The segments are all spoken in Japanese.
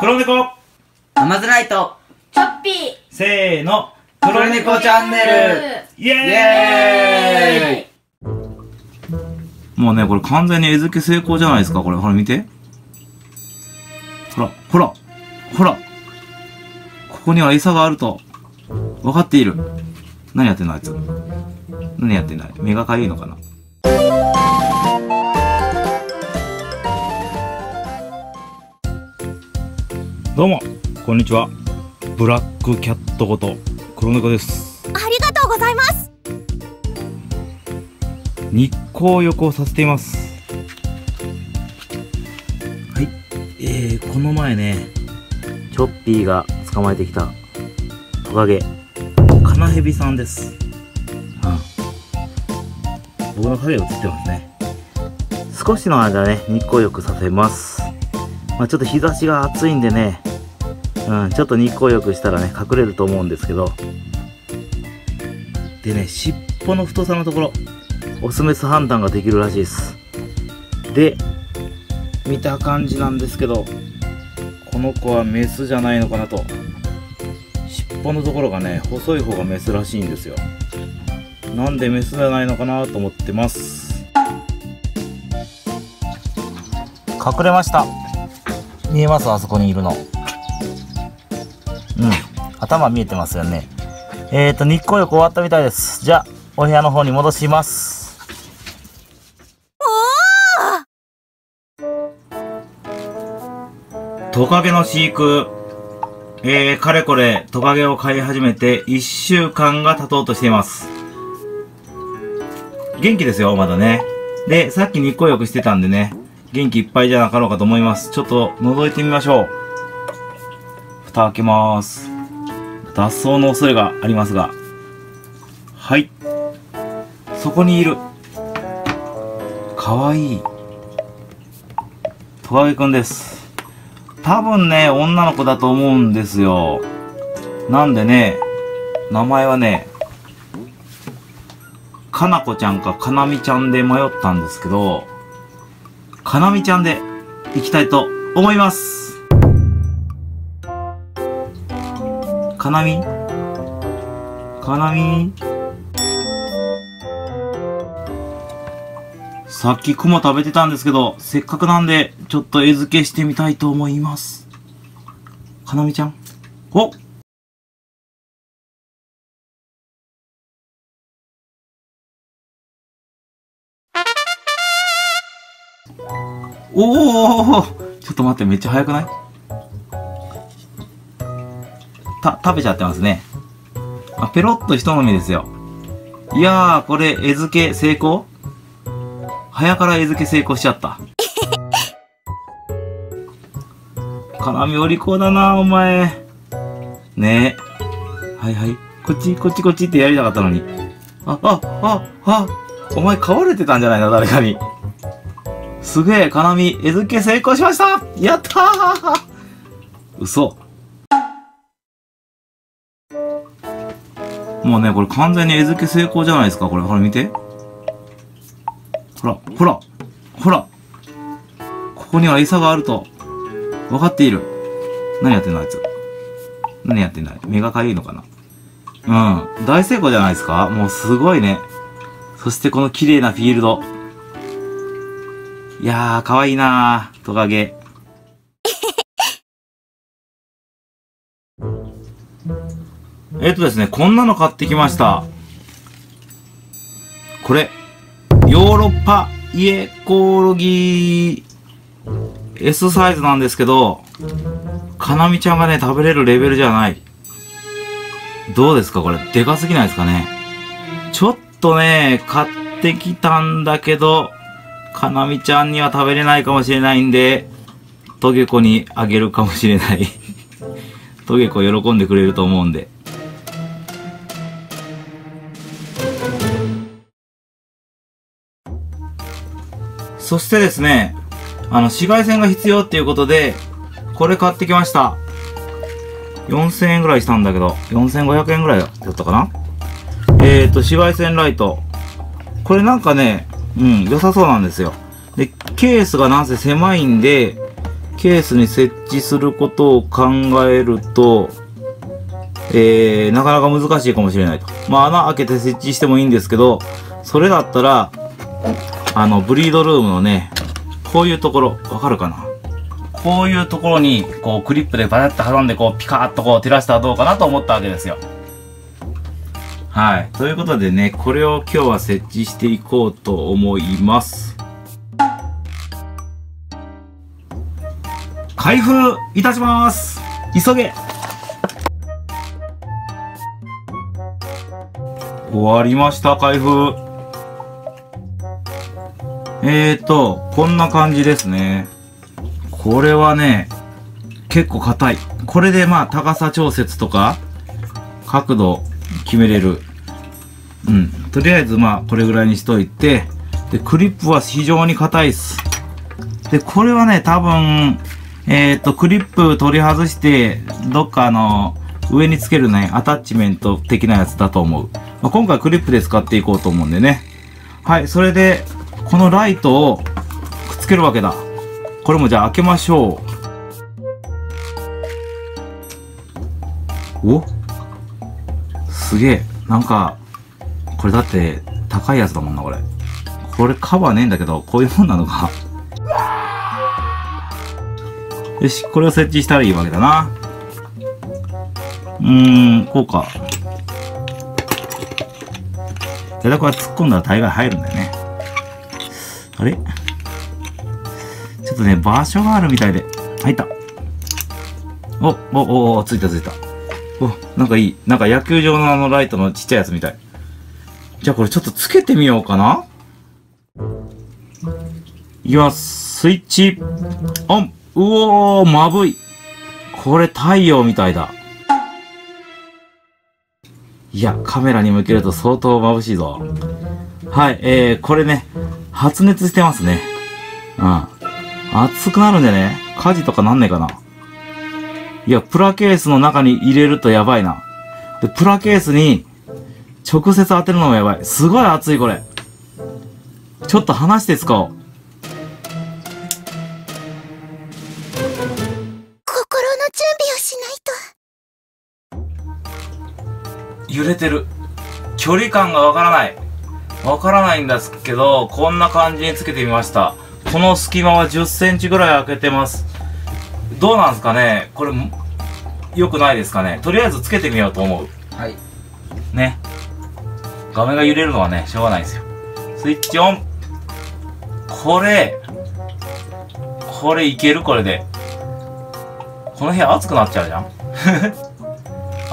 黒猫。アマズライト。チョッピー。せーの。黒猫チャンネル。イエーイ。イエもうね、これ完全に餌付け成功じゃないですか、これ。ほら見て。ほら、ほら、ほら。ここには餌があると、分かっている。何やってんのあいつ。何やってんの目がかゆいのかなどうも、こんにちは。ブラックキャットこと黒猫です。ありがとうございます。日光浴をさせています。はい。えー、この前ねチョッピーが捕まえてきたトカゲカナヘビさんです。うん僕の影映ってますね。少しの間ね日光浴させます。まあちょっと日差しが暑いんでねうん、ちょっと日光浴したらね隠れると思うんですけど。でね尻尾の太さのところオスメス判断ができるらしいです。で見た感じなんですけどこの子はメスじゃないのかなと。尻尾のところがね細い方がメスらしいんですよ。なんでメスじゃないのかなと思ってます。隠れました。見えます？あそこにいるの。うん頭見えてますよねえーと日光浴終わったみたいですじゃあお部屋の方に戻しますトカゲの飼育。えー、かれこれ、トカゲを飼い始めて1週間が経とうとしています。元気ですよ、まだね。で、さっき日光浴してたんでね、元気いっぱいじゃなかろうかと思います。ちょっと覗いてみましょう。蓋開けます。脱走の恐れがありますが。はい。そこにいる。かわいい。トカゲくんです。多分ね、女の子だと思うんですよ。なんでね、名前はね、かなこちゃんかかなみちゃんで迷ったんですけど、かなみちゃんで行きたいと思います。かなみかなみさっき雲食べてたんですけど、せっかくなんで、ちょっと餌付けしてみたいと思います。かなみちゃん？お！おおちょっと待って、めっちゃ早くない？た、食べちゃってますね。あ、ペロッと一飲みですよ。いやー、これ、餌付け成功？早から餌付け成功しちゃった。絡みお利口だな、お前。ねえ。はいはい。こっち、こっち、こっちってやりたかったのに。あ、あ、あ、あ、お前飼われてたんじゃないの？誰かに。すげえ、絡み、餌付け成功しましたやったー嘘。もうね、これ完全に餌付け成功じゃないですか、これ。ほら見て。ほら、ほら、ほら。ここには餌があると、分かっている。何やってんのあいつ。何やってんの目がかゆいのかなうん。大成功じゃないですかもうすごいね。そしてこの綺麗なフィールド。いやー、かわいいなー、トカゲ。えっとですね、こんなの買ってきました。これ、ヨーロッパイエコロギー S サイズなんですけど、かなみちゃんがね、食べれるレベルじゃない。どうですかこれ、でかすぎないですかね？ちょっとね、買ってきたんだけど、かなみちゃんには食べれないかもしれないんで、トゲコにあげるかもしれない。トゲコ喜んでくれると思うんで。そしてですね、あの、紫外線が必要っていうことで、これ買ってきました。4000円ぐらいしたんだけど、4500円ぐらいだったかな？えーと、紫外線ライト。これなんかね、うん、良さそうなんですよ。で、ケースがなんせ狭いんで、ケースに設置することを考えると、えー、なかなか難しいかもしれないと。まあ、穴開けて設置してもいいんですけど、それだったら、あの、ブリードルームのね、こういうところ、わかるかな？こういうところに、こう、クリップでバタッと挟んで、こう、ピカーッとこう、照らしたらどうかなと思ったわけですよ。はい。ということでね、これを今日は設置していこうと思います。開封いたします急げ終わりました、開封。えーと、こんな感じですね。これはね、結構硬い。これでまあ高さ調節とか、角度決めれる。うん。とりあえずまあこれぐらいにしといて、で、クリップは非常に硬いっす。で、これはね、多分、えっ、と、クリップ取り外して、どっかの、上につけるね、アタッチメント的なやつだと思う。まあ、今回クリップで使っていこうと思うんでね。はい、それで、このライトをくっつけるわけだ。これもじゃあ開けましょう。お？すげえ。なんか、これだって高いやつだもんな、これ。これカバーねえんだけど、こういうもんなのか。よし、これを設置したらいいわけだな。うーん、こうか。手だこは突っ込んだら大概入るんだよね。あれ？ちょっとね、場所があるみたいで。入った。お、お、お、ついたついた。お、なんかいい。なんか野球場のあのライトのちっちゃいやつみたい。じゃあこれちょっとつけてみようかな。いきます。スイッチ、オン。うおー、まぶい。これ太陽みたいだ。いや、カメラに向けると相当眩しいぞ。はい、えー、これね、発熱してますね。うん。熱くなるんでね、火事とかなんねえかな。いや、プラケースの中に入れるとやばいな。で、プラケースに直接当てるのもやばい。すごい熱いこれ。ちょっと離して使おう。心の準備をしないと。揺れてる。距離感がわからない。わからないんですけど、こんな感じにつけてみました。この隙間は10センチぐらい開けてます。どうなんですかね？これ、良くないですかね？とりあえずつけてみようと思う。はい。ね。画面が揺れるのはね、しょうがないですよ。スイッチオンこれ、これいける？これで。この部屋暑くなっちゃうじゃん？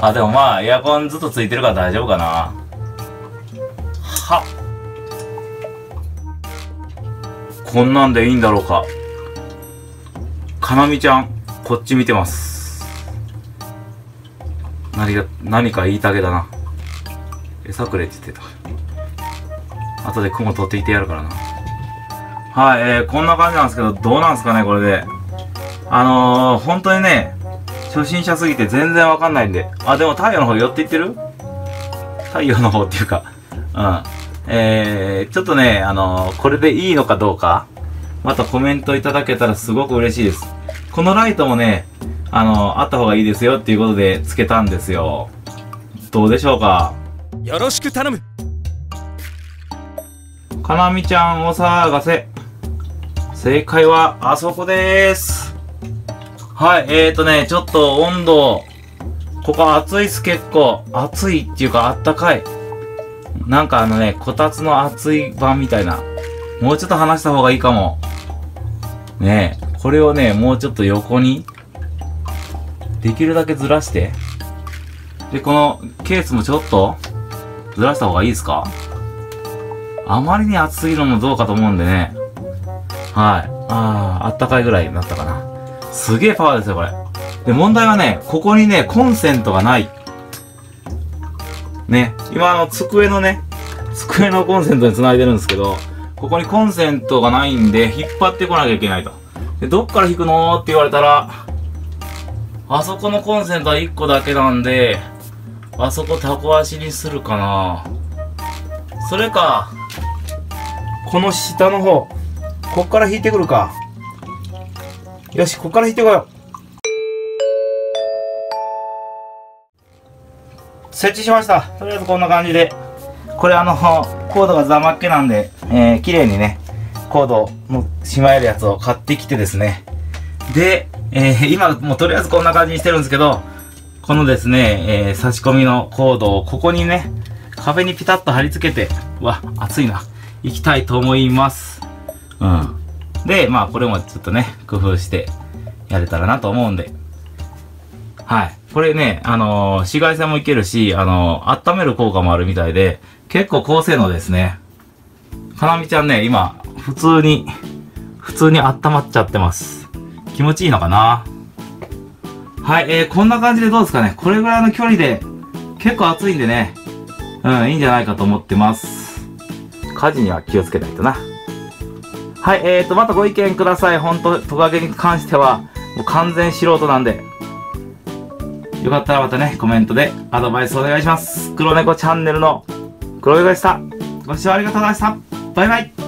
あ、でもまあ、エアコンずっとついてるから大丈夫かな。こんなんでいいんだろうか。かなみちゃん、こっち見てます。何が、何か言いたげだな。餌くれって言ってた。後で雲取っていってやるからな。はい、えー、こんな感じなんですけど、どうなんすかね、これで。あのー、本当にね、初心者すぎて全然わかんないんで。あ、でも太陽の方寄っていってる？太陽の方っていうか、うん。えー、ちょっとね、あのー、これでいいのかどうか、またコメントいただけたらすごく嬉しいです。このライトもね、あのー、あった方がいいですよっていうことでつけたんですよ。どうでしょうか？よろしく頼むかなみちゃんお騒がせ。正解はあそこです。はい、えーとね、ちょっと温度、ここ暑いっす結構。暑いっていうかあったかい。なんかあのね、こたつの熱い版みたいな。もうちょっと離した方がいいかも。ねえ、これをね、もうちょっと横に、できるだけずらして。で、このケースもちょっと、ずらした方がいいですか？あまりに暑すぎるのもどうかと思うんでね。はい。ああ、あったかいぐらいになったかな。すげえパワーですよ、これ。で、問題はね、ここにね、コンセントがない。ね。今、あの、机のね、机のコンセントに繋いでるんですけど、ここにコンセントがないんで、引っ張ってこなきゃいけないと。で、どっから引くのって言われたら、あそこのコンセントは1個だけなんで、あそこタコ足にするかな。それか、この下の方、こっから引いてくるか。よし、ここから引いてこよう。設置しました。とりあえずこんな感じで。これあの、コードがざまっけなんで、えー、綺麗にね、コードのしまえるやつを買ってきてですね。で、えー、今もうとりあえずこんな感じにしてるんですけど、このですね、えー、差し込みのコードをここにね、壁にピタッと貼り付けて、うわ、熱いな。いきたいと思います。うん。で、まあこれもちょっとね、工夫してやれたらなと思うんで。はい。これね、あのー紫外線もいけるし、あのー温める効果もあるみたいで、結構高性能ですね。かなみちゃんね、今、普通に、普通に温まっちゃってます。気持ちいいのかな？はい、えー、こんな感じでどうですかね？これぐらいの距離で、結構暑いんでね、うん、いいんじゃないかと思ってます。火事には気をつけないとな。はい、えーと、またご意見ください。ほんと、トカゲに関しては、もう完全素人なんで。よかったらまたね、コメントでアドバイスお願いします。黒猫チャンネルの黒猫でした。ご視聴ありがとうございました。バイバイ。